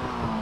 Wow.